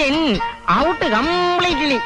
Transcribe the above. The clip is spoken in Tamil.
again out completely.